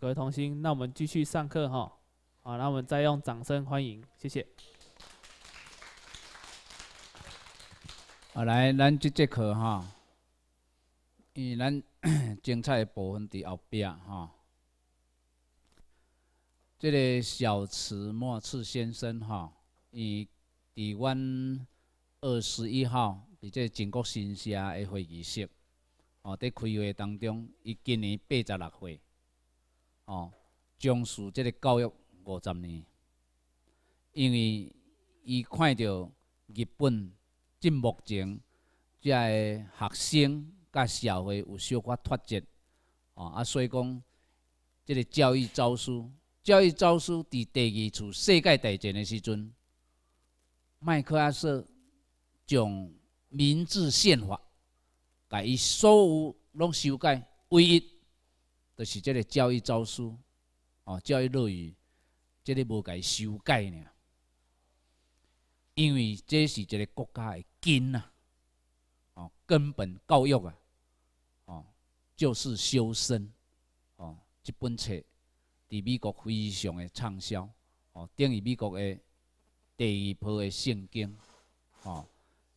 各位同心，那我们继续上课哈。好，那我们再用掌声欢迎，谢谢。好，来，咱这节课哈，因为咱 精彩的部分伫后壁哈。这个小池末次先生哈，伊伫阮二十一号伫这全国新社的会议室，哦，在开会当中，伊今年八十六岁，哦，从事这个教育五十年，因为伊看到日本。即目前，遮个学生甲社会有小可脱节，哦啊，所以讲，即个教育招书，教育招书伫第二次世界大战的时阵，麦克阿瑟将明治宪法，甲伊所有拢修改，唯一就是即个教育诏书，哦，教育乐语，即个无甲伊修改呢。因为这是一个国家的根呐，哦，根本教育啊，哦，就是修身，哦，即本册伫美国非常的畅销，哦，等于美国的第一部的圣经，哦，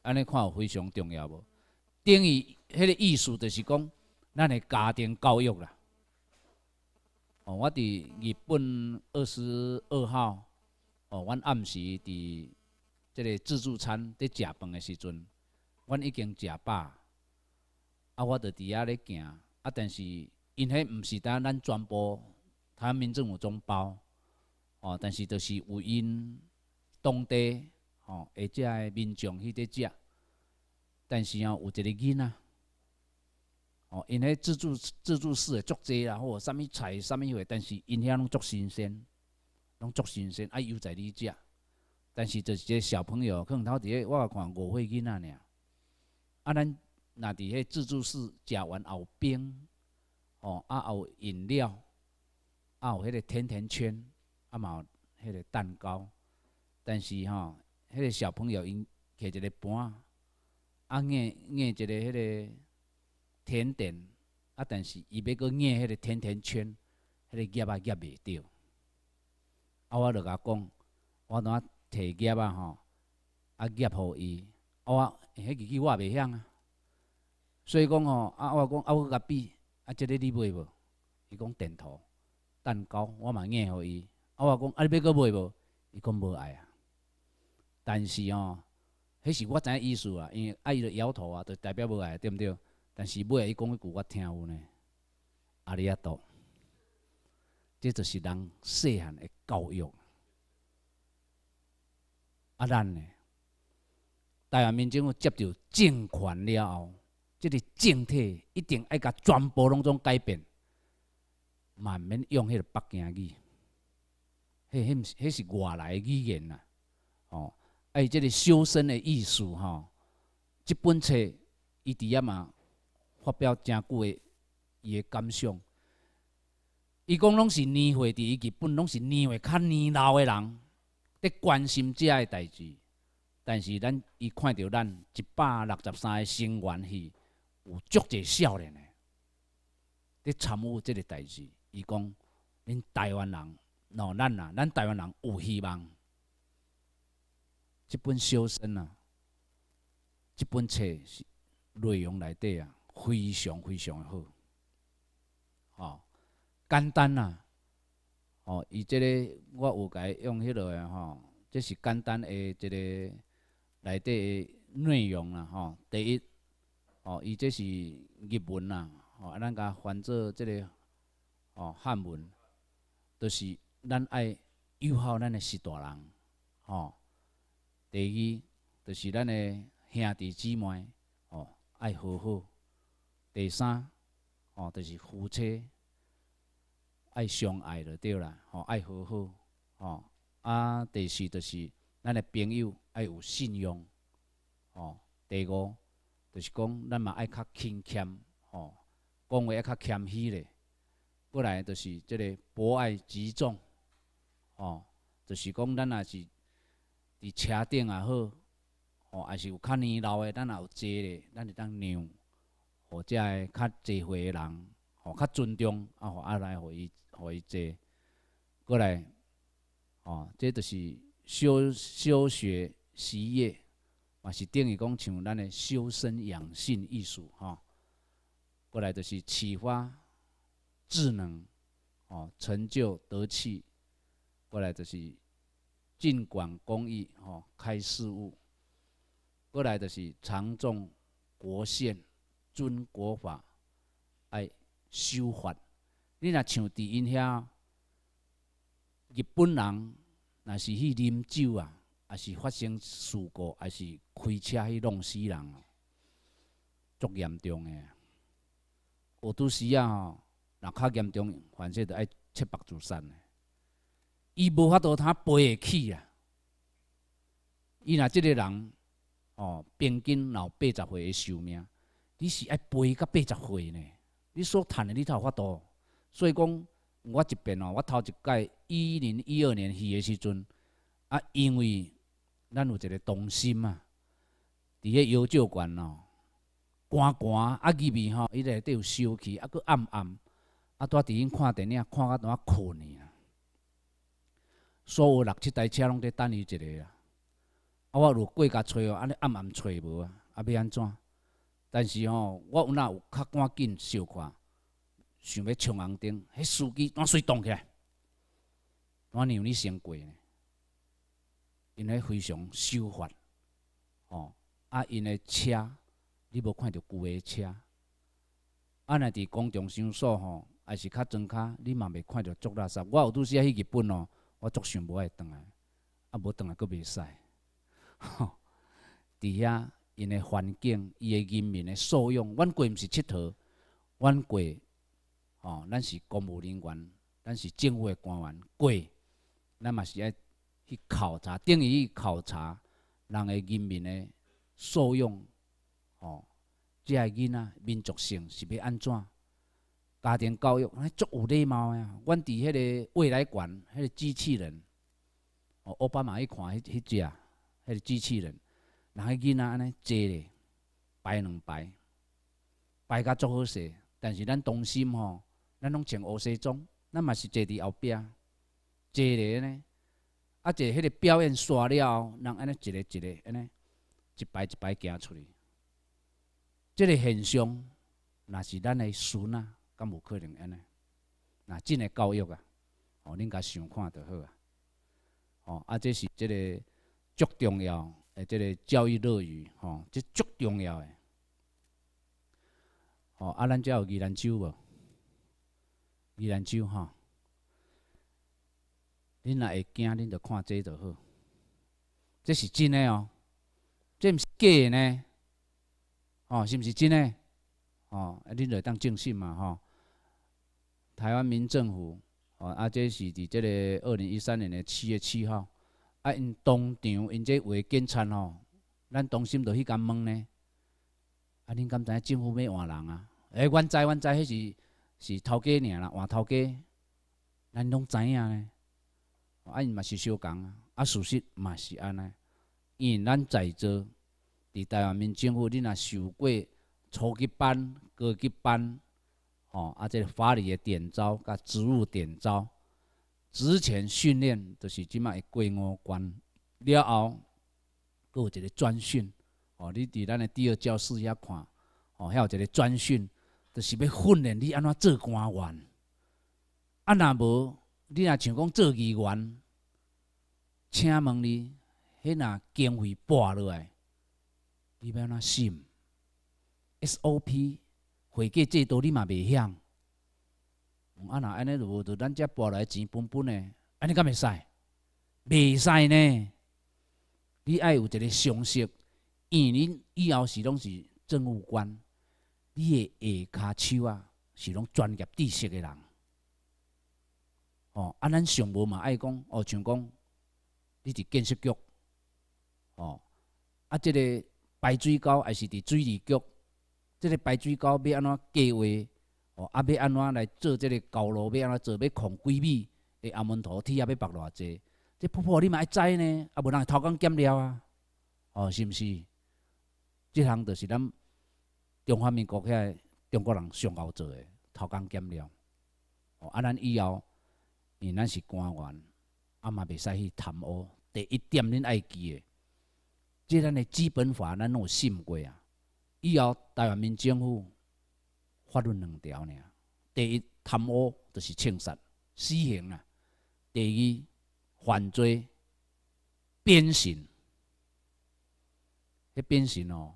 安尼看有非常重要无？等于迄个意思就是讲，咱的家庭教育啦，哦，我伫日本二十二号，哦，阮暗时伫。即个自助餐伫食饭的时阵，阮已经食饱，啊，我伫伫遐咧行，啊，但是因迄毋是单咱全部台湾民政府总包，哦，但是就是有因当地，哦，或者的民众去伫食，但是哦，有一个囡仔，哦，因迄自助自助式诶足济啦，或啥物菜啥物货，但是因遐拢足新鲜，拢足新鲜，啊，又在你食。但是就是个小朋友，可能头伫咧我看五岁囡仔尔。啊，咱若伫迄自助式食完后冰，哦，啊有饮料，啊有迄个甜甜圈，啊嘛有迄个蛋糕。但是吼，迄个小朋友因摕一个盘，啊硬硬一个迄个甜点，啊但是伊要搁硬迄个甜甜圈，迄个夹啊夹袂着。啊，我著甲讲，我怎啊？摕夹啊吼，啊夹互伊，我迄支支我也袂晓啊。所以讲吼，啊我讲啊我甲比，啊即个你买无？伊讲电图蛋糕，我嘛硬互伊。啊我讲啊你要搁买无？伊讲无爱啊。但是吼，迄是我知影意思啊，因为啊伊着摇头啊，就代表无爱，对毋对？但是尾伊讲迄句我听有呢，阿里阿多，这就是人细汉的教育。啊，咱呢？台湾民政府接到政权了后，即个政体一定爱甲全部拢总改变，慢免用迄个北京语，迄迄毋是迄是外来语言呐。哦，哎，即个修身的艺术吼，即本册伊伫遐嘛发表诚久的伊的感想。伊讲拢是年岁伫伊日本拢是年岁较年老的人。伫关心遮个代志，但是咱伊看到咱一百六十三个成员去，有足侪少年诶，伫参与即个代志。伊讲，恁台湾人，喏，咱啊，咱台湾人有希望。即本小生啊，即本册是内容内底啊，非常非常好，吼，简单啊。哦，伊即个我有甲伊用迄落诶吼，即是简单诶即个内底诶内容啦吼。第一，哦，伊即是日文啦，吼，啊，咱甲翻做即个哦汉文，都是咱爱友好咱诶士大人，吼。第二，就是咱诶兄弟姊妹，哦，爱和好。第三，哦，就是夫妻。爱相爱就对啦，吼爱和好，吼啊。第四就是咱诶朋友爱有信用，吼。第五就是讲咱嘛爱较谦谦，吼讲话爱较谦虚咧。过来就是即个博爱集众，吼就是讲咱也是伫车顶也好，吼还是有较年老诶，咱也有坐咧，咱就当让，或者个较济岁诶人，吼较尊重，啊，互啊来互伊。互伊坐。过来，哦，这就是修修学习业，嘛是等于讲像咱的修身养性艺术，吼。过来就是启发智能，哦，成就德气。过来就是尽管公益，吼，开事物。过来就是常重国宪，尊国法，爱修法。你若像伫因遐。日本人若是去啉酒啊，还是发生事故，还是开车去弄死人，足严重诶。有拄时啊，若较严重，反正着爱切腹自杀诶。伊无法度他背会起啊。伊若即个人哦，平均老八十岁诶寿命，你是爱背到八十岁呢？你所趁的，你才有法度。所以讲。我一遍哦，我头一届一零一二年去的时阵，啊，因为咱有一个同心嘛，伫迄药酒馆哦，寒寒啊，入面吼，伊内底有烧气，啊，佫暗暗，啊，拄伫因看电影，看到拄啊困去啊。所有六七台车拢伫等伊一个啊，啊，我如过甲找哦，安尼暗暗找无啊，啊，要安怎？但是吼，我有哪有较赶紧小看？想要冲红灯，迄司机怎随动起来？怎让你先过呢？因为非常守法，哦，啊，因的车你无看到旧的车，啊，若伫公众场所吼，还是较庄卡，你嘛袂看到足垃圾。我有拄时啊去日本哦，我足想无爱倒来，啊，无倒来佫袂使。吼，伫遐因的环境，伊的人民的素养，阮过毋是佚佗，阮过。哦，咱是公务人员，咱是政府的官员，过，咱嘛是爱去考察，等于去考察人的人民的素养，哦，即个囡仔民族性是要安怎？家庭教育，哎，足有礼貌呀！阮伫迄个未来馆，迄个机器人，哦，奥巴马一看，迄迄只，迄个机器人，人迄囡仔安尼坐咧，排两排，排甲足好势，但是咱东心吼。咱拢穿乌西装，咱嘛是坐伫后壁，坐咧呢。啊，坐迄个表演煞了后，人安尼一个一个安尼，一排一排行出去。即个现象，若是咱的孙啊，敢无可能安尼？那真个教育啊，哦，恁甲想看就好啊。哦，啊，这是即个足重要诶，即个教育乐语，吼，这足重要诶。哦，啊，咱遮有宜兰州无？宜兰州吼，恁若会惊，恁着看这就好。这是真诶哦，这毋是假诶呢。哦，是毋是真诶？哦，啊，恁着当正信嘛吼。台湾民政府，哦，啊，这是伫即个二零一三年的七月七号，啊，因当场因这话检察吼，咱当心着去甲问呢。啊，恁敢知影政府要换人啊？诶，阮知，阮知，迄是。是头家尔啦，换头家，咱拢知影呢。啊，因嘛是相共啊，啊，事实嘛是安尼。因咱在座伫台湾民政府，你若受过初级班、高级班，吼，啊，这法律的点招、甲职务点招、之前训练，就是即卖过五关了后，佫有一个专训。哦，你伫咱的第二教室遐看，哦，遐有一个专训。就是要训练你安怎做官员，啊，若无你若像讲做议员，请问你，迄若经费拨落来，你要安怎审？SOP 会计制度你嘛袂晓，啊，若安尼就无就咱遮拨来钱本本的，安尼敢会使？袂使呢？你爱有一个常识，因为恁以后是拢是政务官。你的下骹手啊，是拢专业知识的人，哦，啊，咱上无嘛爱讲，哦，像讲，你伫建设局，哦，啊，即个排水沟还是伫水利局，即个排水沟要安怎计划，哦，啊，要安怎来做即个高楼，要安怎做，要控几米的阿门头铁啊，要绑偌济，这婆婆你嘛爱知呢，啊，无人偷工减料啊，哦，是毋是？即项就是咱。中华民国遐中国人上好做诶，偷工减料，哦，啊，咱以后，因咱是官员，啊嘛袂使去贪污。第一点，恁爱记诶，即咱诶基本法，咱拢有信过啊。以后台湾民政府法律两条尔，第一贪污就是枪杀死刑啊。第二犯罪鞭刑，迄鞭刑哦，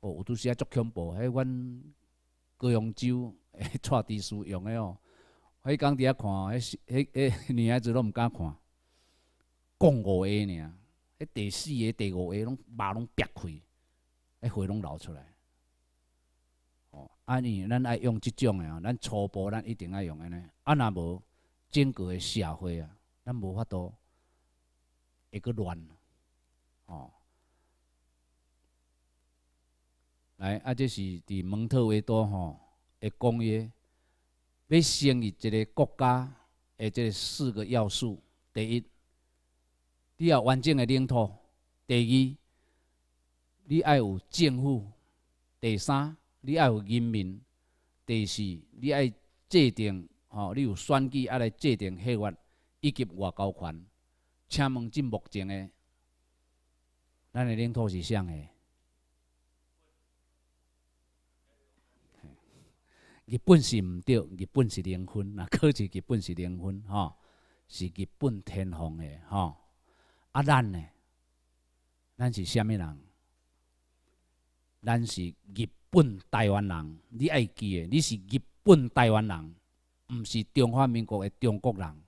哦有拄时啊足恐怖，迄阮高雄州诶带地书用诶哦。迄工伫遐看，迄迄迄女孩子拢毋敢看，讲五下尔，迄第四个、第五个拢肉拢劈开，迄血拢流出来。哦，安尼咱爱用即种诶哦，咱初步咱一定爱用安尼，啊若无整个诶社会啊，咱无法度会阁乱。哦，来啊，这是伫蒙特维多吼诶公约。要成立一个国家诶这四个要素：第一，你要完整诶领土；第二，你要有政府；第三，你要有人民；第四，你爱制定吼，你有选举，爱来制定宪法以及外交权。请问，即目前的咱的领土是啥个？日本是毋对，日本是零分，那可是日本是零分吼，是日本天皇的吼。啊，咱呢？咱是虾米人？咱是日本台湾人。你爱记诶，你是日本台湾人，毋是中华民国诶中国人。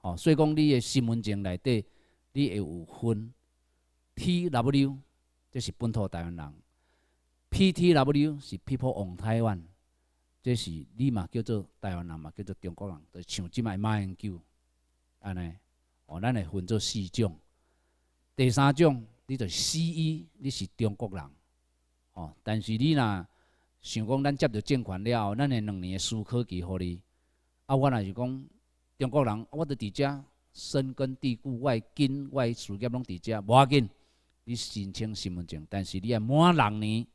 哦，所以讲你诶身份证内底，你会有分 T W，这是本土台湾人；P T W 是 People on Taiwan。这是你嘛叫做台湾人嘛，叫做中国人，就像即卖马英九安尼，哦，咱会分做四种。第三种，你就 C E，，你是中国人，哦，但是你若想讲咱接到政权了后，咱会两年的思考期互你。啊，我若是讲中国人，我伫伫遮深根蒂固，我根我事业拢伫遮，无要紧。你申请身份证，但是你要满六年，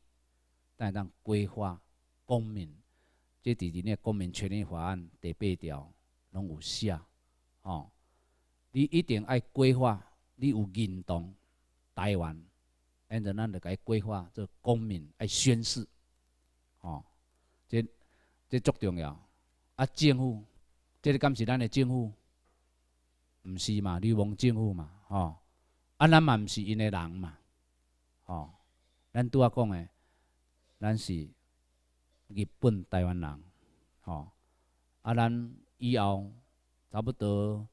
才当规划公民。这伫伫咧公民权利法案第八条拢有写，吼，你一定爱规划，你有认同台湾，按照咱就该规划做公民爱宣誓，吼，这这足重要。啊，政府，这个敢是咱的政府？毋是嘛？流氓政府嘛，吼，啊，咱嘛毋是因的人嘛，吼，咱拄仔讲的，咱是。日本台湾人，吼，啊，咱以后差不多，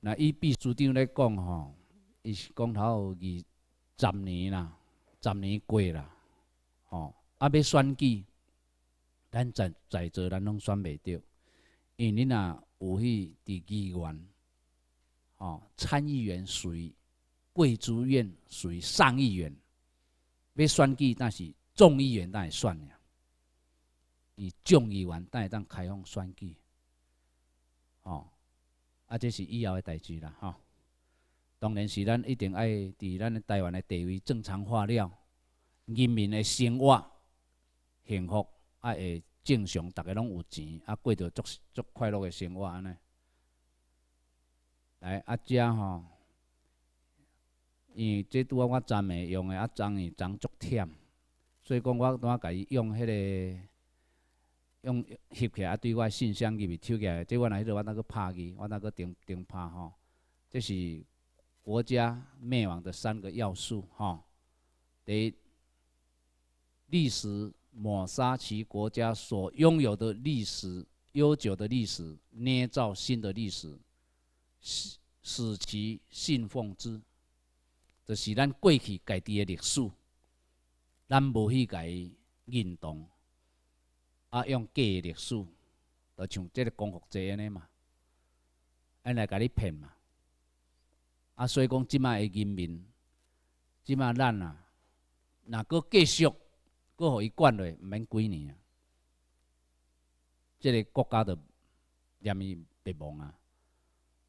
那伊秘书长来讲吼，伊是讲头二十年啦，十年过啦，吼，啊要选举，咱在在座咱拢选袂着，因为你若有去伫议员，吼，参议员属于贵族院，属于上议员，要选举，但是。众议员当然算了，以众议员当然当开放选举，哦，啊，这是以后的代志啦，吼。当然是咱一定爱伫咱的台湾的地位正常化了，人民的生活幸福，啊会正常，大家拢有钱，啊过着足足快乐的生活安尼。来，啊遮吼，因为这拄啊我昨暝用的啊脏的脏足忝。所以讲，我拄仔甲伊用迄个用翕起来，对我信箱入面抽起来，即我来迄个我那个拍去，我那个顶顶拍吼，这是国家灭亡的三个要素吼。第一，历史抹杀其国家所拥有的历史悠久的历史，捏造新的历史，使使其信奉之，就是咱过去家己的历史。咱无去甲伊认同，啊，用假历史，就像即个光复节安尼嘛，安来甲你骗嘛，啊，所以讲即卖的人民，即卖咱啊，若阁继续，阁互伊管落，毋免几年啊，即个国家就连伊灭亡啊。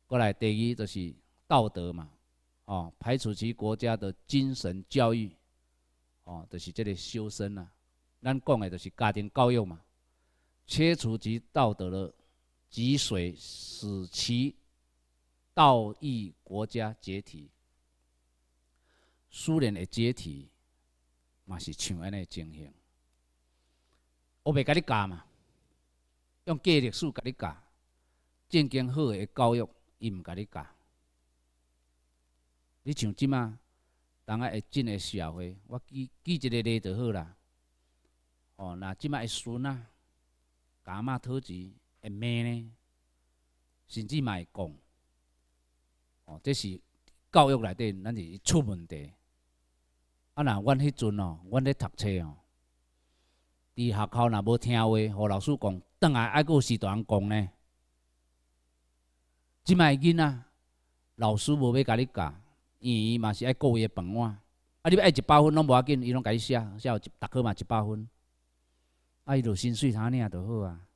过来第二就是道德嘛，哦，排除其国家的精神教育。哦，就是这个修身啊，咱讲的就是家庭教育嘛。切除其道德的脊髓，使其道义国家解体。苏联的解体嘛是像安尼情形。我袂甲你教嘛，用假历史甲你教，正经好的教育伊毋甲你教。你像即马，当下会进的社会，我举举一个例就好啦。哦，那即马的孙啊，阿嬷讨钱，会骂呢，甚至嘛会讲，哦，这是教育内底，咱是出问题。啊，那阮迄阵哦，阮咧读册哦，伫学校若无听话，互老师讲，倒来还佫有时段讲呢。即摆囡仔，老师无要甲你教。伊嘛是爱顾伊诶饭碗，啊！你要爱一百分拢无要紧，伊拢甲你写，写一逐科嘛一百分，啊！伊就薪水他领就好啊。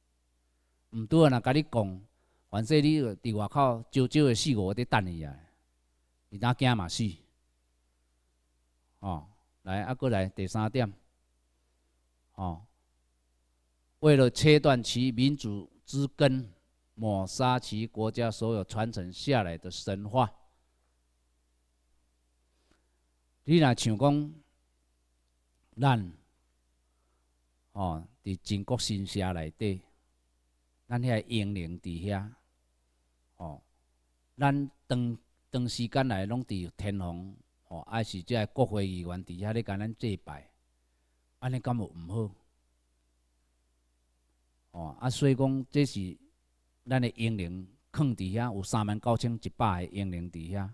毋拄啊，若甲你讲，凡说你伫外口招招诶死五伫等伊啊，伊哪惊嘛死？哦，来啊，过来第三点，哦，为了切断其民主之根，抹杀其国家所有传承下来的神话。你若像讲，咱哦，伫中国新社内底，咱遐英灵伫遐，哦，咱长长时间来拢伫天皇，哦，还是即个国会议员伫遐咧甲咱祭拜，安尼敢有毋好？哦，啊，所以讲这是咱的英灵放伫遐，有三万九千一百个英灵伫遐。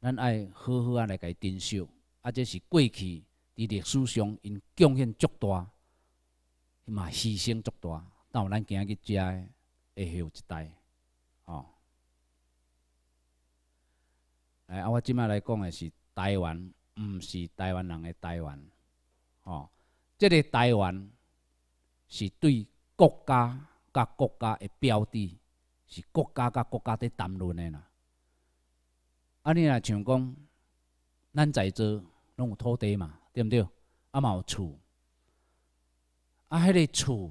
咱爱好好啊来甲伊珍惜，啊，这是过去伫历史上因贡献足大，嘛牺牲足大，到咱今日遮的会后一代，哦。来，啊，我即摆来讲的是台湾，毋是台湾人的台湾，吼。这个台湾是对国家甲国家的标志，是国家甲国家在谈论的啦。啊，你若像讲，咱在座拢有土地嘛，对毋对？啊，嘛有厝。啊，迄个厝，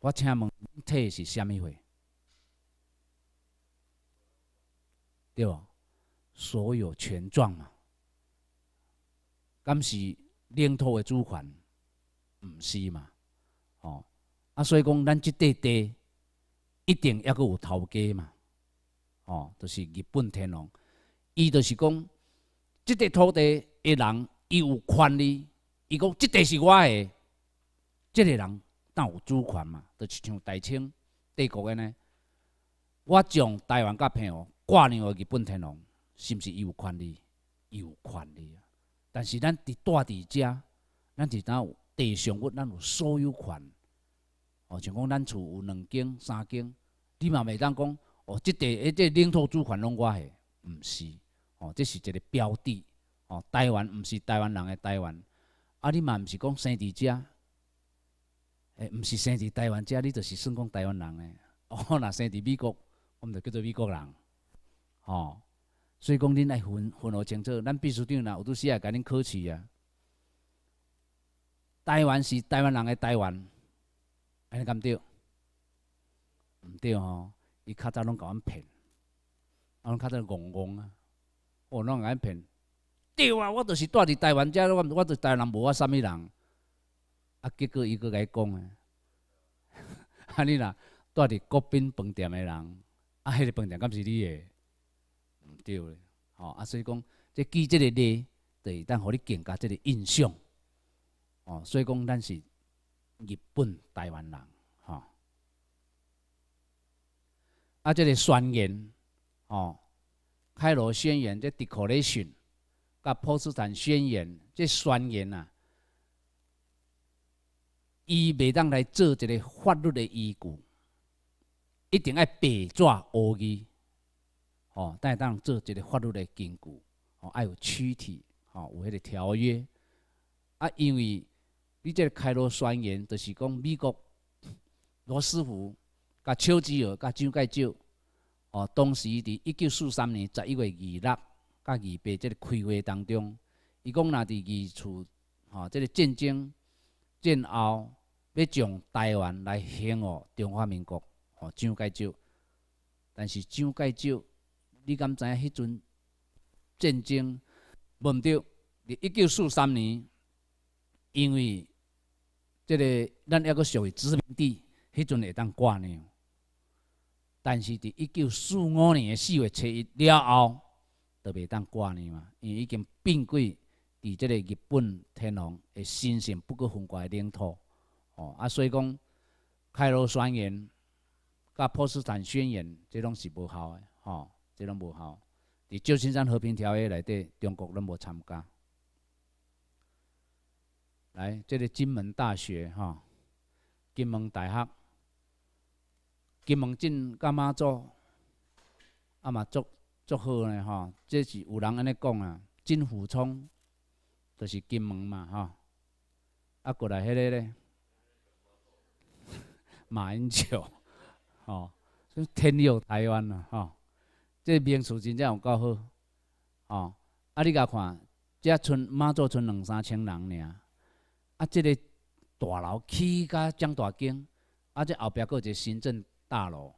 我请问，体是虾米货？对无？所有权状嘛。敢是领土的主权？毋是嘛？哦，啊，所以讲，咱即块地一定抑阁有头家嘛。哦，就是日本天皇。伊就是讲，即块土地的人，伊有权利。伊讲，即块是我的，即个人当有主权嘛？就是像大清帝国安尼，我将台湾甲平湖挂让予日本天皇，是毋是伊有权利？伊有权利啊！但是咱伫住伫遮，咱是当有地上物，咱有所有权。哦，像讲咱厝有两间、三间，你嘛袂当讲，哦，即块诶，即领土主权拢我的，毋是。哦，这是一个标的。哦，台湾毋是台湾人的台湾，啊，你嘛毋是讲生伫遮，诶，毋是生伫台湾遮，你就是算讲台湾人诶。哦，若生伫美国，我们就叫做美国人。哦，所以讲恁爱分分好清楚，咱秘书长若有拄时也甲恁考试啊。台湾是台湾人的台湾，安尼敢对？毋对吼，伊较早拢甲阮骗，啊，拢较早戆戆啊。哦，拢爱骗，对啊，我就是住伫台湾遮，我我伫台湾无我啥物人，啊，结果伊佫甲伊讲诶，啊，你若住伫国宾饭店诶人，啊，迄个饭店敢是你诶？对，吼，啊，所以讲，即记即个例，就是当互你更加即个印象，哦，所以讲咱是日本台湾人，吼，啊，即个宣言，哦。开罗宣言，这 Declaration，甲波茨坦宣言，这宣言啊，伊袂当来做一个法律的依据，一定要白纸黑字，哦，但当做一个法律的根据，哦，要有躯体，哦，有迄个条约，啊，因为你这个开罗宣言，就是讲美国罗斯福、甲丘吉尔、甲蒋介石。哦，当时伫一九四三年十一月二六甲二八即个开会当中，伊讲若伫二处，吼，即个战争战后要从台湾来兴哦中华民国哦蒋介石，但是蒋介石，你敢知影迄阵战争问着？一九四三年，因为即个咱抑阁属于殖民地，迄阵会当挂呢。但是伫一九四五年四月初一了后，就袂当挂呢嘛，因为已经并轨伫即个日本天皇的神圣不可分割的领土。哦，啊，所以讲开罗宣言、甲波斯坦宣言，这拢是无效的，吼，这拢无效。伫旧金山和平条约内底，中国拢无参加。来，这个金门大学，吼，金门大学。金门镇干嘛做，啊嘛做做好呢吼，这是有人安尼讲啊，金虎冲，就是金门嘛吼，啊过来迄个咧，马英九，吼，天佑台湾啊吼，这名词真正有够好，吼，啊你甲看，遮村妈祖村两三千人尔，啊这个大楼起甲江大间，啊这后壁阁有一个新镇。大楼，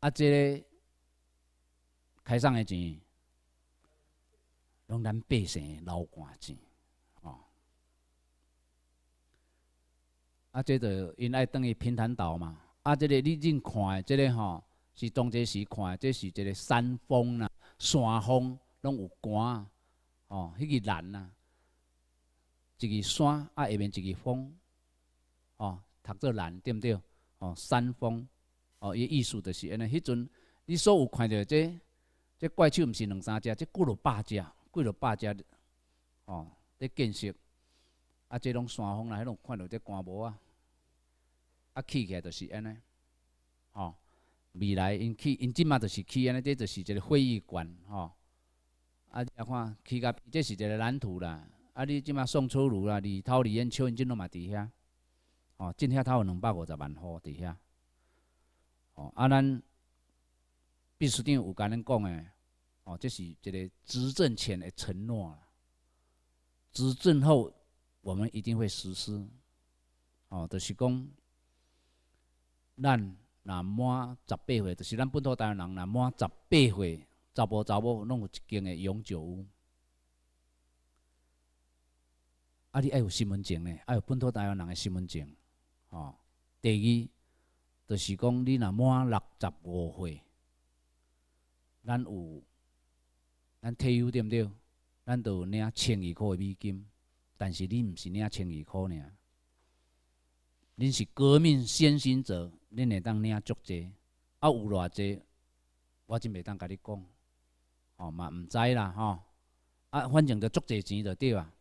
啊，这个开上的钱，拢咱百姓老汗钱，哦，啊，这个因爱等于平潭岛嘛，啊，这个你认看的，这个吼是当这时看，这是一个山峰啦、山峰拢有寒，哦，迄个蓝呐，一个山啊，下面一个峰，哦，读做蓝，对毋对？哦，山峰，哦，伊意思就是安尼。迄阵你所有看到这这怪兽，毋是两三只，这几落百只，几落百只，哦，咧建设。啊，这拢山峰啦，迄拢看到这棺木啊，啊起起来就是安尼。哦，未来因去，因即马就是去安尼，这就是一个会议馆，吼。啊，你看去甲，这是一个蓝图啦。啊，你即马宋楚如啦，李涛、李彦秋，因即拢嘛伫遐。哦，今遐他有两百五十万户伫遐。哦，啊，咱秘书长有甲恁讲诶，哦，这是一个执政前的承诺啦。执政后，我们一定会实施。哦，就是讲，咱若满十八岁，就是咱本土台湾人若满十八岁，查甫查某拢有一间的永久屋。啊，你爱有身份证呢，爱有本土台湾人的身份证。哦，第二，就是讲你若满六十五岁，咱有咱退休对毋对？咱就有领千二块的美金，但是你毋是领千二块尔，恁是革命先行者，恁会当领足济，啊有偌济，我真袂当甲你讲，哦嘛毋知啦吼，啊反正着足济钱着对啊。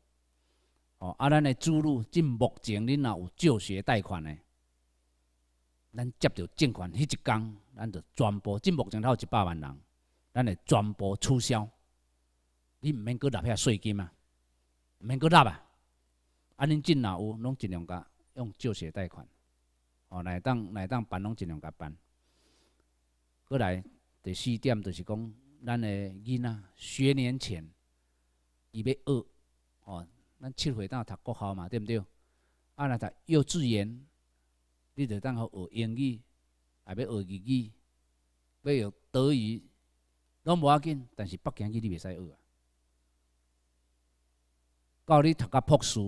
哦，啊，咱的子女，即目前恁若有就学贷款的，咱接到证款迄一工，咱就全部，即目前头有一百万人，咱会全部取消。你毋免搁纳遐税金啊，毋免搁纳啊。啊，恁真若有，拢尽量甲用就学贷款。哦，来当来当办，拢尽量甲办。过来第四点就是讲，咱的囡仔学年前，伊要学，哦。咱七岁当读国校嘛，对毋对？啊，若读幼稚园，你着当学学英语，还要学日语，要学德语，拢无要紧。但是北京语你袂使学啊。到你读甲博士，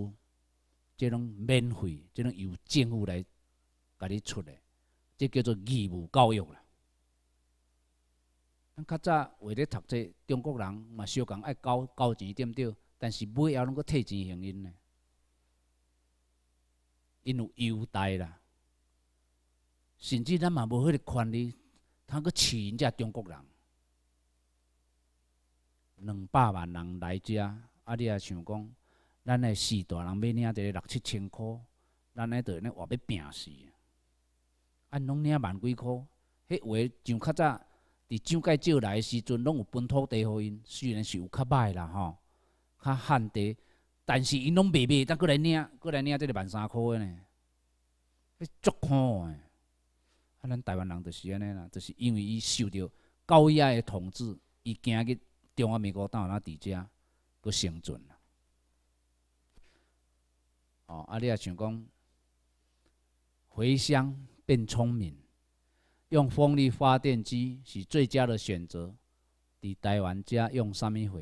即种免费，即种由政府来甲你出的，即叫做义务教育啦。咱较早为咧读册中国人嘛，相共爱交交钱，对毋对？但是尾后拢个退钱行因呢，因有优待啦，甚至咱嘛无迄个权利，通个饲人家中国人，两百万人来遮，啊你也想讲，咱诶四大人要领一个六七千箍，咱咧着咧活要拼死，啊拢领万几箍，迄话上较早伫蒋介石来诶时阵，拢有本土地互因，虽然是有较歹啦吼。较旱地，但是因拢卖卖，当过来领，过来领这个万三箍的呢，迄足苦诶！啊，咱台湾人就是安尼啦，就是因为伊受着高压的统治，伊惊去中华民国当哪伫遮搁生存。哦，啊，你也想讲，回乡变聪明，用风力发电机是最佳的选择。伫台湾遮用啥物货？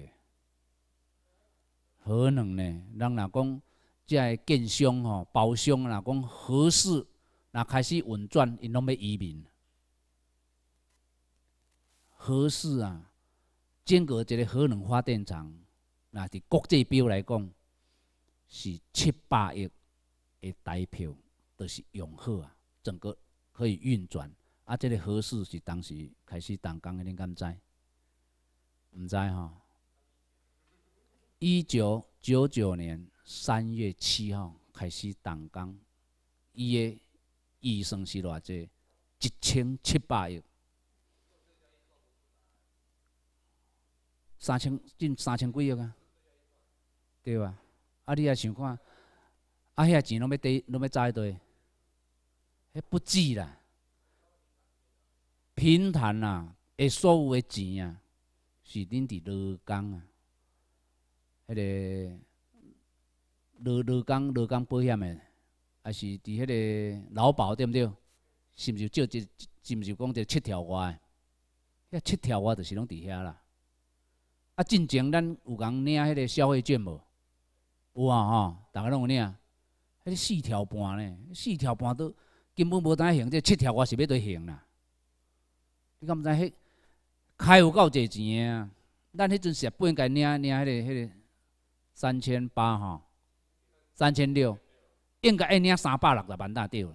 核能呢？人若讲，遮个建商吼、包商若讲核适若开始运转，因拢要移民。核适啊，整个一个核能发电厂，那伫国际标来讲，是七八亿的台票，都是用好啊，整个可以运转。啊，这个核适是当时开始动工的，恁敢知？毋知吼？一九九九年三月七号开始动工，伊的预算是偌济？一千七百亿，三千近三千几亿啊，对吧？啊，你也想看，啊，遐钱拢要地，拢要栽对，迄不止啦，平潭啊，诶，所有诶钱啊，是恁伫罗江啊。迄个劳劳工劳工保险诶，啊是伫迄个劳保对毋对？是毋是借一，是毋是讲一七条外？遐七条外就是拢伫遐啦。啊，进前咱有共领迄个消费券无？有啊吼，逐个拢有领。迄四条半呢？四条半都根本无当行，这七条我是要对行啦。你敢毋知迄开有够济钱啊？咱迄阵时不应该领领迄个迄个。三千八吼，三千六，应该爱领三百六十万大对。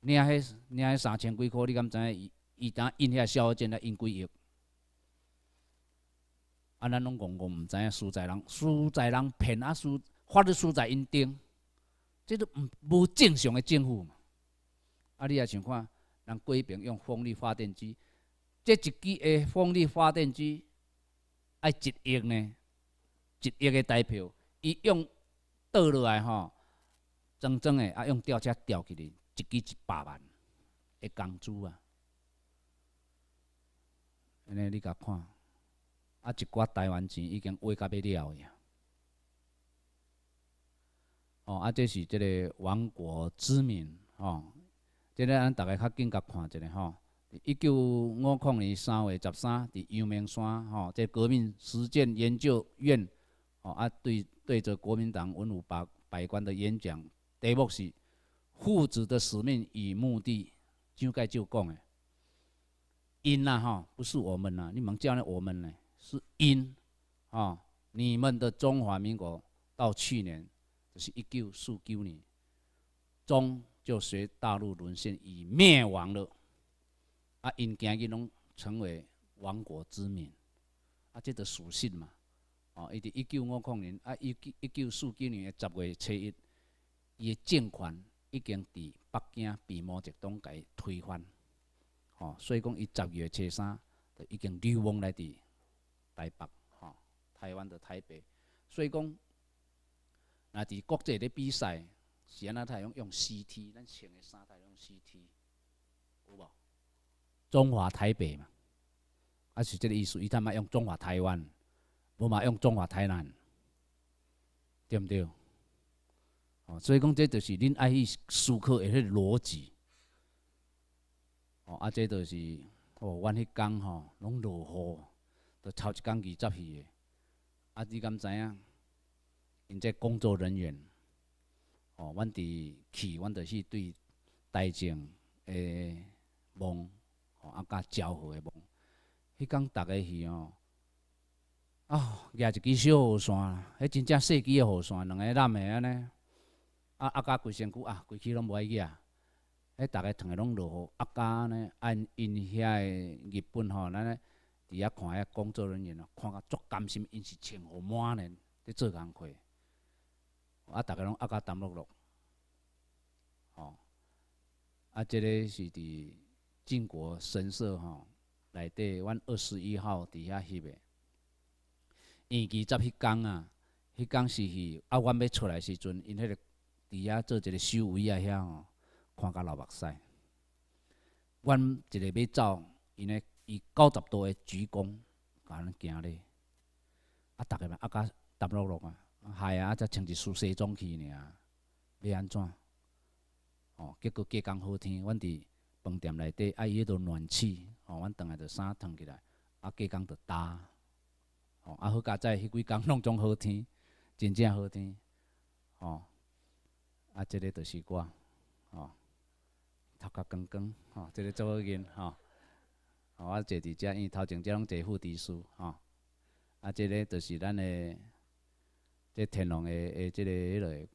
领迄领迄三千几箍，你敢知影？伊伊当印遐消费券来印几亿？啊，咱拢戆戆毋知影，输在人，输在人骗啊，输法律输在因顶，即都毋无正常的政府嘛。啊，你也想看，人贵平用风力发电机，即一支的风力发电机爱一亿呢？一亿个台票，伊用倒落来吼，整整诶，啊用吊车吊起哩，一支一百万的工资啊！安尼你甲看，啊一寡台湾钱已经花甲要了呀！哦，啊这是即个亡国之民吼，即个咱逐个较紧甲看一下吼。一九五零年三月十三，伫阳明山吼，即革命实践研究院。哦啊，对对着国民党文武百百官的演讲，题目是父子的使命与目的，就该就讲的。因呐吼，不是我们呐，你们叫呢我们呢，是因啊，你们的中华民国到去年就是一九四九年，中就随大陆沦陷已灭亡了，啊因今日拢成为亡国之民，啊这个属性嘛。哦，伊伫一九五五年啊，一九一九四九年的十月初一，伊的政权已经伫北京被毛泽东给推翻。哦，所以讲伊十月初三就已经流亡来伫台北，吼，台湾的台北。所以讲，那伫国际的比赛，是安那他用用 CT，咱穿诶衫他用 CT，有无？中华台北嘛，啊是即个意思，伊他妈用中华台湾。无嘛用中华台南，对毋对？哦，所以讲这就是恁爱去思考诶迄个逻辑。哦，啊，这就是，哦，阮迄工吼，拢落雨，都超一工二十去诶。啊，你敢知影？因这工作人员，哦，阮伫去，阮著是对台政诶梦，哦，啊，甲交互诶梦。迄工逐个去哦。哦，举一支小雨伞，迄真正细支的雨伞，两个揽的安尼，啊啊甲规身躯啊，规气拢无爱举，迄逐个趟个拢落雨，啊甲安尼按因遐的日本吼，咱咧伫遐看遐工作人员哦，看甲足甘心，因是穿雨满呢，伫做工课，啊逐个拢压甲澹落落，吼，啊即个是伫靖国神社吼内底，阮二十一号伫遐翕的。延期十迄工啊，迄工是去啊，阮要出来时阵，因迄个伫遐做一个守卫啊，遐吼，看甲流目屎。阮一个要走，因咧伊九十度的鞠躬，甲咱行咧。啊，逐个嘛啊，甲澹落落啊，害啊，啊才穿一束西装去尔，要安怎？哦，结果隔工好天，阮伫饭店内底啊伊迄个暖气，哦，阮倒来着衫脱起来，啊，隔工着搭，哦，啊好佳哉迄几工拢总好天，真正好天，哦，啊，即个着是我，哦，头壳光光，吼，即个做伙人，吼，哦，我坐伫遮，因为头前遮拢坐副厨师，吼，啊，即个着是咱的，即天龙的的即个迄个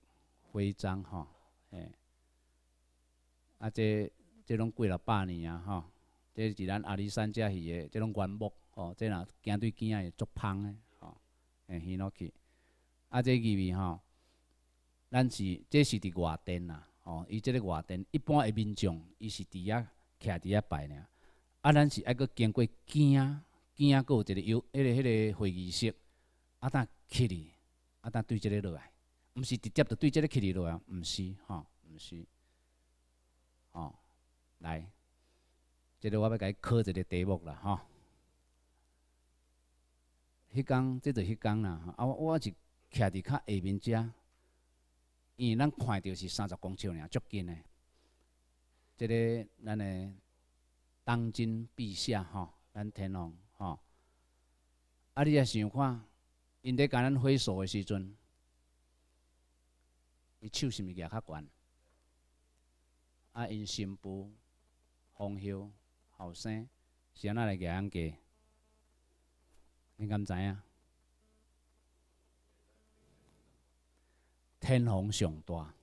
徽章，吼，嘿。啊，这这拢过了百年啊，吼！这是咱阿里山遮鱼的，这种原木，吼，这若行对囝仔会足芳的，吼，会鱼落去。啊，这鱼味吼，咱是这是伫外殿啦，吼，伊即个外殿一般的民众，伊是伫遐徛伫遐拜尔。啊，咱是爱阁经过镜，镜搁有一个有迄个迄个会议室，啊，当去哩，啊，当对这个落来，毋是直接着对这个去哩落来，毋是，吼，毋是。哦，来，即个我要甲伊考一个题目啦，吼。迄工，即着迄工啦，啊，我我是徛伫较下面遮，因为咱看着是三十公尺尔，足近诶。即个咱诶当今陛下吼，咱天皇吼，啊，你也想看，因伫甲咱挥手诶时阵，伊手是毋是举较悬？啊，因新妇、方后、后生是安怎来个样计？你敢知影？天皇上大，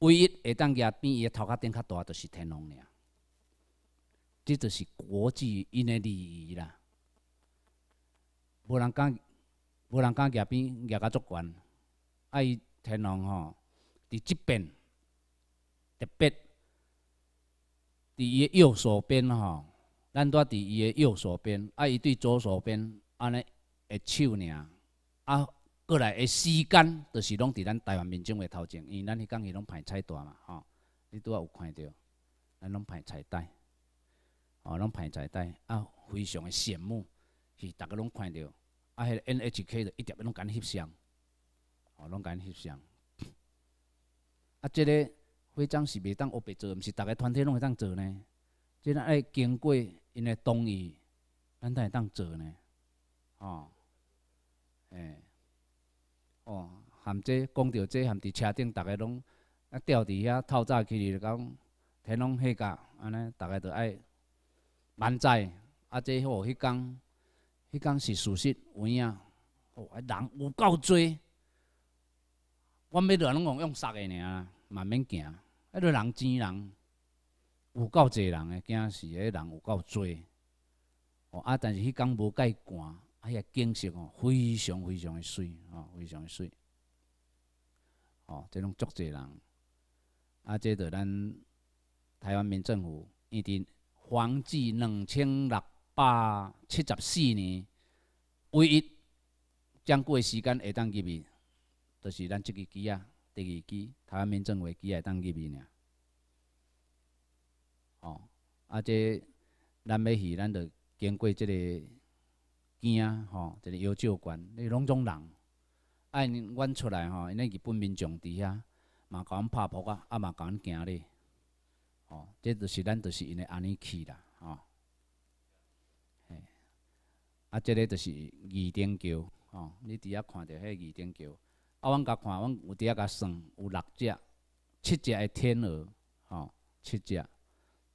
唯一会当举比伊头壳顶较大，就是天皇尔。这就是国际因的礼仪啦。无人敢，无人敢举边举较足悬。啊，伊天皇吼，伫即边。特别，伫伊诶右手边吼，咱拄伫伊的右手边，啊，伊对左手边安尼诶手尔，啊，过来诶时间，就是拢伫咱台湾民众的头前，因为咱迄工伊拢排彩带嘛，吼，你拄啊有看着，咱拢排彩带，哦，拢排彩带，啊，非常诶羡慕，是逐个拢看着，啊，迄个 NHK 的一点拢敢翕相，哦，拢敢翕相，啊，即个。徽章是袂当乌白做，毋是逐个团体拢会当做呢。即个爱经过因的同意，咱才会当做呢。哦，诶，哦，含这讲着这含伫车顶，逐个拢啊吊伫遐透早起哩讲天拢黑甲，安尼逐个着爱万载。啊，这吼迄工，迄工是事实有影，哦，人有够多，阮要着拢用用杀诶尔，慢慢行。迄个人钱人有够济人诶，惊死！迄人有够多哦啊！但是迄工无介寒，啊遐景色哦，非常非常诶水哦，非常诶水哦，即种足济人啊！即着咱台湾民政府已经黄纪两千六百七十四年，唯一将过时间会当入去，就是咱即个机啊。第二机台湾民政会机会当入去尔，哦，啊，这咱要去，咱着经过即个镜吼，即个药酒馆，你拢种人，啊，阮出来吼，因为日本民众伫遐嘛甲阮拍扑啊，啊嘛甲阮行咧，哦，这就是咱就是因为安尼去啦，吼，嘿，啊，这个就是二顶桥，吼，你伫遐看着迄二顶桥。啊，阮甲看，阮有伫遐甲算，有六只、七只的天鹅，吼，七只。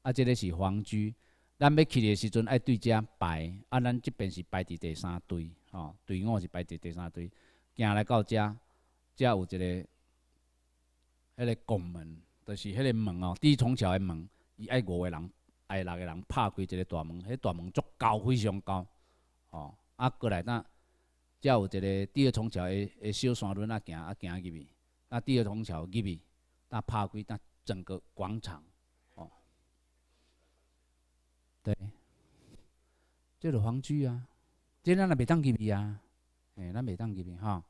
啊，即个是皇居，咱要去的时阵爱对遮排。啊，咱即边是排伫第三队，吼，队伍是排伫第三队。行来到遮，遮有一个，迄个拱门，就是迄个门哦，地重桥的门，伊爱五个人，爱六个人拍开一个大门，迄大门足高，非常高，哦。啊，过来呾。遮有一个第二重桥的的小山轮啊，行啊行入去，啊第二重桥入去，那拍开那整个广场，哦，对，这个皇居啊，这咱也袂当入去啊，诶，咱袂当入去哈。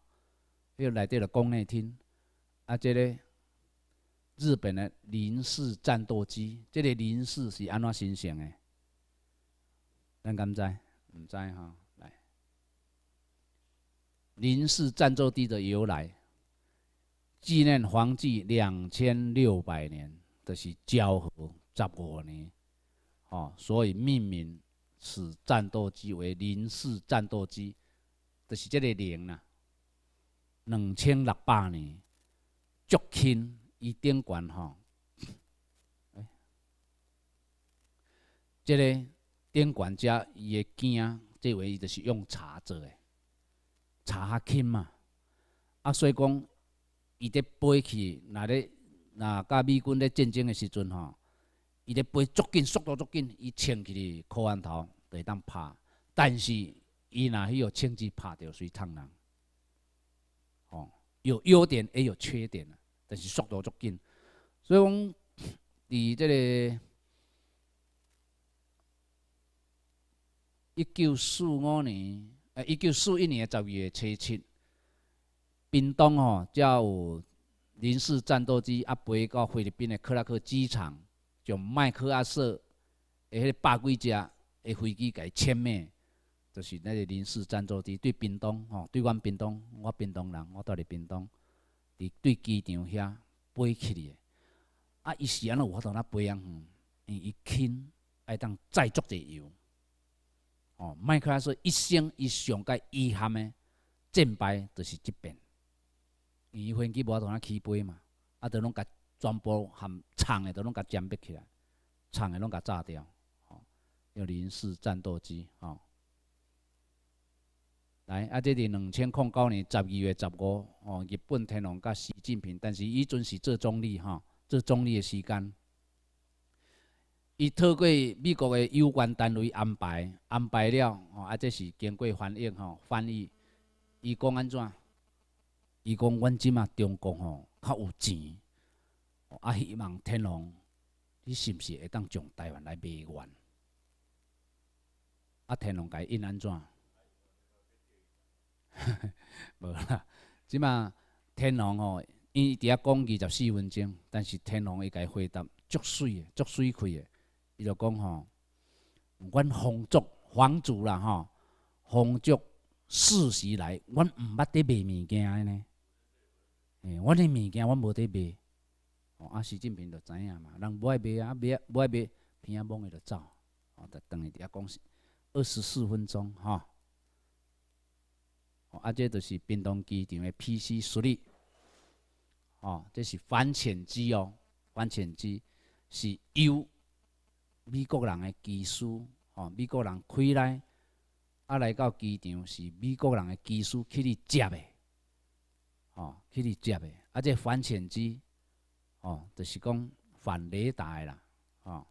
迄内底个宫内厅，啊，这个日本的零式战斗机，这个零式是安怎形成的？咱敢知？毋知哈？零式战斗机的由来，纪念皇帝两千六百年，就是昭和十五年，哦，所以命名此战斗机为零式战斗机，就是这个零啦。两千六百年，足轻，伊顶悬吼，哎，这个顶悬遮伊的镜，这位伊就是用茶做的，茶较轻嘛，啊，所以讲。伊伫飞去，若咧若甲美军咧战争的时阵吼，伊咧飞足紧，速度足紧，伊穿起哩靠岸头就会当拍。但是伊若迄个枪支拍着，随烫人。哦，有优点也有缺点啊，但是速度足紧。所以讲，伫即个一九四五年，呃，一九四一年十二月初七。屏东吼，才有零式战斗机啊，飞到菲律宾的克拉克机场，从麦克阿瑟的迄百几只的飞机甲伊歼灭，就是那个零式战斗机对屏东吼，对阮屏东，我屏东人，我住伫屏东，伫对机场遐飞起哩。啊，伊是安怎有法度那飞啊？因伊轻，爱当载足者油。哦，麦克阿瑟一生伊上界遗憾的战败，就是即边。伊飞机无法度通起飞嘛，啊，都拢甲全部含厂的都拢甲歼灭起来，厂的拢甲炸掉，吼，叫零式战斗机，吼。来，啊，这伫两千零九年十二月十五，哦，日本天皇甲习近平，但是伊阵是做总理，吼，做总理的时间，伊透过美国的有关单位安排，安排了，吼，啊，这是经过翻译，吼，翻译，伊讲安怎？伊讲，阮即嘛中国吼较有钱，啊，希望天皇，你是毋是会当从台湾来卖元？啊，天皇伊应安怎？无啦，即马天皇吼，伊伫遐讲二十四分钟，但是天皇伊伊回答足水诶，足水气诶，伊就讲吼，阮皇族皇族啦吼，皇族世袭来，阮毋捌得卖物件诶呢。诶，我的物件我无得卖，哦，啊，习近平就知影嘛，人无爱卖啊，卖啊，无爱卖，偏啊懵诶就走，哦，就等于伫遐讲二十四分钟，吼，啊，这就是冰冻机场的 PC 实力，哦，这是反潜机哦，反潜机是由美国人的技术，哦，美国人开来，啊，来到机场是美国人的技术去哩接的。哦，去哩接的，啊，这反潜机，哦，就是讲反雷达的啦，哦，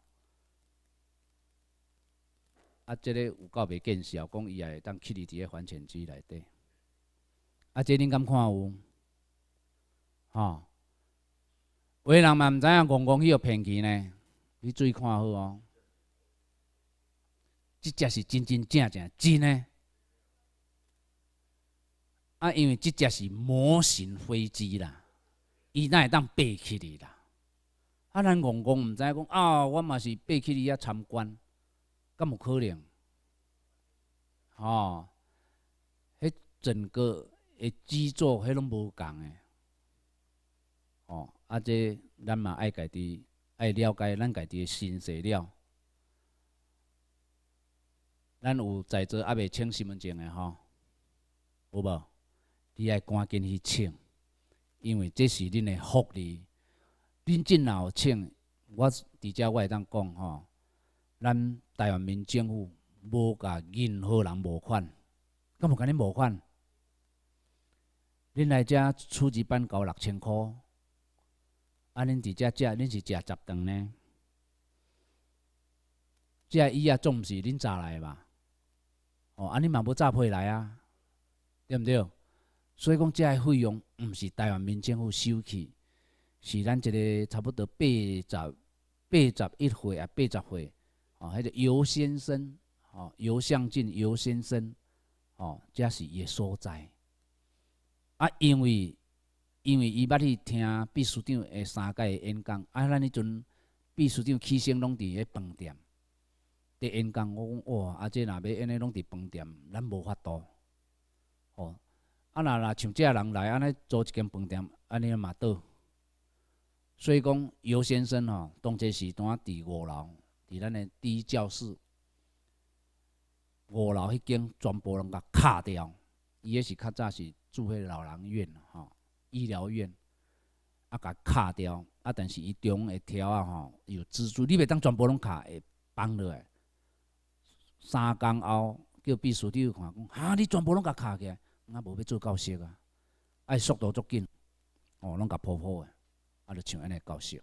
啊，这个有够袂见效，讲伊也会当去哩伫个反潜机内底，啊，这恁敢看有？吼，有人嘛毋知影，戆戆去互骗去呢？你注意看好哦，即只是真真正正真诶。啊，因为即只是模型飞机啦，伊哪会当爬起哩啦？啊，咱戆戆毋知讲啊，我嘛是爬起哩遐参观，敢有可能？吼，迄整个诶机座迄拢无共诶，哦，啊，这咱嘛爱家己爱了解咱家己诶新材料，咱有在座还未请身份证诶吼，有无？你爱赶紧去请，因为这是恁的福利。恁真有请，我伫遮我会当讲吼，咱台湾民政府无甲任何人无款，敢无甲恁无款？恁来遮初级班交六千箍，啊，恁伫遮食，恁是食十顿呢？遮伊啊，总毋是恁早来吧？哦，啊，恁嘛要早配来啊？对毋对？所以讲，遮个费用毋是台湾民政府收起，是咱一个差不多八十、八十一岁啊，八十岁哦，迄个尤先生哦，尤向进尤先生哦，这是伊所在。啊，因为因为伊捌去听秘书长诶三届演讲，啊，咱迄阵秘书长起先拢伫迄饭店伫演讲，我讲哇，啊，这若要安尼拢伫饭店，咱无法度哦。啊，若若像这人来安尼租一间饭店，安尼嘛倒。所以讲，尤先生吼，当这时段伫五楼，伫咱的第一教室，五楼迄间全部拢甲敲掉。伊迄是较早是住迄老人院吼，医疗院，啊甲卡掉。啊，但是伊中诶条啊吼有蜘蛛，你袂当全部拢卡会放落来。三工后叫秘书长看讲，哈，你全部拢甲卡起来，我无要做教室啊，爱速度足紧，哦，拢甲铺铺诶，啊，就像安尼教室。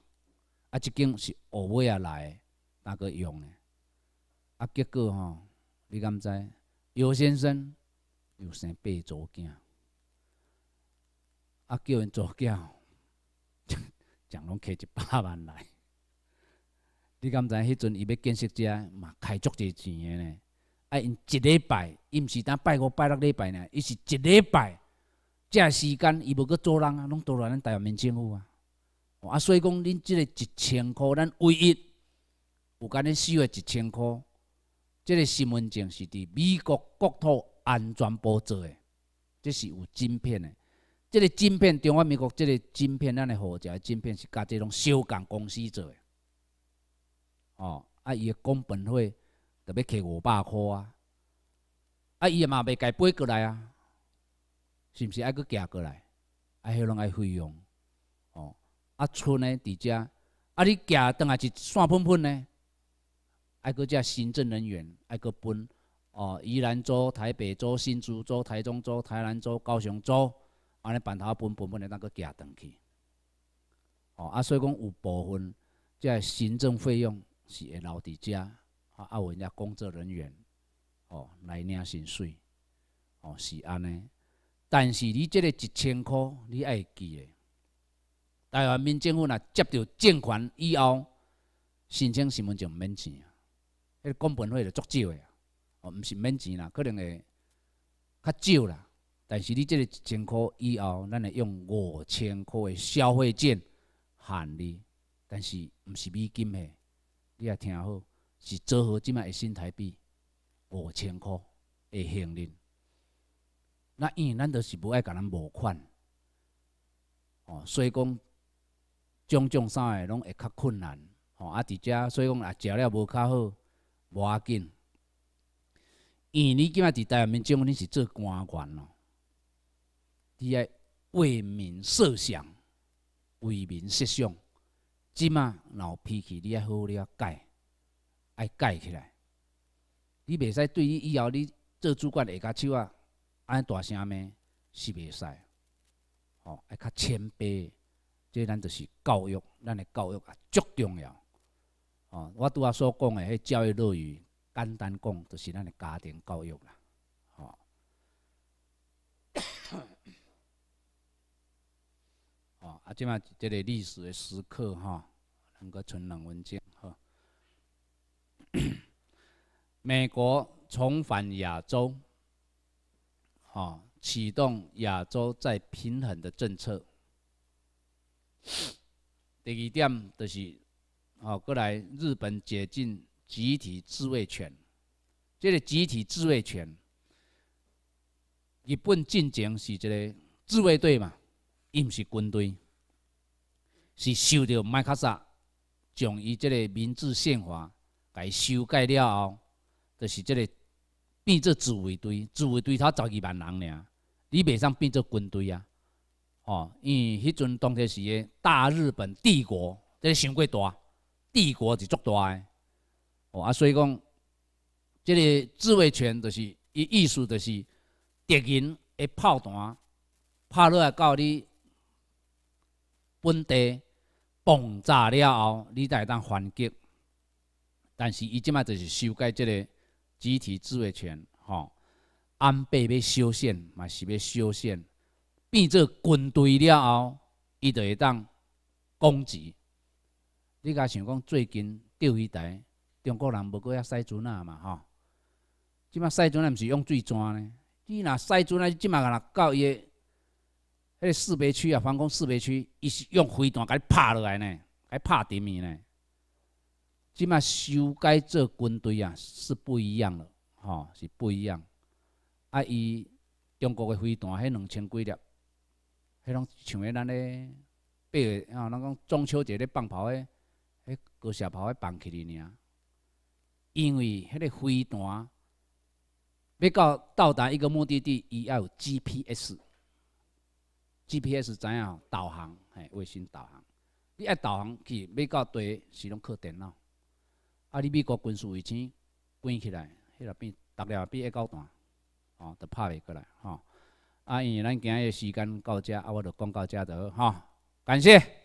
啊，即间是后尾啊来哪个用诶？啊，结果吼，你敢知？尤先生又生八组囝，啊，叫因做囝，将拢开一百万来。你敢知？迄阵伊要建设遮嘛开足济钱诶呢？啊，因一礼拜，伊毋是当拜五拜六礼拜呢，伊是一礼拜，遮时间伊无去做人啊，拢倒来咱台湾民政府啊。啊，所以讲恁即个一千箍，咱唯一有甲恁收诶一千箍，即个身份证是伫美国国土安全部做的，这是有晶片诶。即个晶片，中华民国即个晶片，咱诶护照晶片是甲即种小港公司做的。哦，啊，伊的工本费特要摕五百块啊，啊，伊嘛袂家飞过来啊，是毋是？爱搁寄过来？啊，迄拢爱费用，哦，啊，村诶伫遮，啊，你寄倒来一线喷喷呢，爱搁遮行政人员爱搁分，哦，宜兰州、台北州、新竹州、台中州、台南州、高雄州，安尼办头分分分诶，当搁寄转去，哦，啊，所以讲有部分即行政费用。是会留伫遮，啊，啊，有人家工作人员，哦，来领薪水，哦，是安尼。但是你即个一千箍，你爱记诶。台湾民政府若接到政权以后，申请身份证免钱啊，迄个工本费就足少诶，哦，毋是免钱啦，可能会较少啦。但是你即个一千箍以后，咱会用五千箍的消费券限你，但是毋是美金的。你也听好，是做好即卖的新台币五千箍的行令。那因为咱都是无爱甲咱无款，哦，所以讲种种啥诶拢会较困难，哦，啊，伫遮所以讲啊，食了无较好，无要紧。因为你即卖伫台湾面政府，你是做官员咯，你爱为民设想，为民设想。即马闹脾气，你爱好好了改，爱改起来。你袂使对你以后你做主管下骹手啊，安大声骂是袂使。吼，爱较谦卑，即咱就是教育，咱的教育啊足重要。哦，我拄仔所讲的迄教育乐语，简单讲就是咱的家庭教育啦。吼，哦，啊，即马即个历史的时刻，吼。两个存两文件哈。美国重返亚洲，哦，启动亚洲再平衡的政策。第二点就是，哦，过来日本解禁集体自卫权。这个集体自卫权，日本进前是一个自卫队嘛，伊毋是军队，是受到麦克萨。将伊即个民主宪法改修改了后，就是即个变做自卫队，自卫队头十二万人尔，你袂使变做军队啊！哦，因为迄阵当时是个大日本帝国，即个伤过大，帝国是足大诶。哦啊，所以讲，即个自卫权就是伊意思就是敌人诶炮弹拍落来到你本地。爆炸了后，你才会当反击。但是伊即摆就是修改即个集体自卫权，吼，安倍要修宪嘛是要修宪，变做军队了后，伊就会当攻击。你甲想讲最近钓鱼台，中国人无过遐使船啊嘛，吼，即摆使船啊毋是用水钻呢？你若使船啊，即摆若到伊个。迄个四北区啊，防空四北区，伊是用飞弹甲你拍落来呢，还拍敌面呢。即马修改做军队啊，是不一样了，吼，是不一样。啊，伊中国的飞弹，迄两千几粒，迄迄拢像迄咱咧八月啊，咱讲中秋节咧放炮诶，迄高射炮诶放起哩尔。因为迄个飞弹要到到达一个目的地，伊要有 GPS，GPS 知影导航，嘿，卫星导航。你爱导航去，要到地是拢靠电脑。啊，你美国军事卫星关起来，迄个变逐了变一高弹，吼，就拍袂过来，吼。啊，因为咱今日时间到遮，啊，我就讲到遮着，吼，感谢。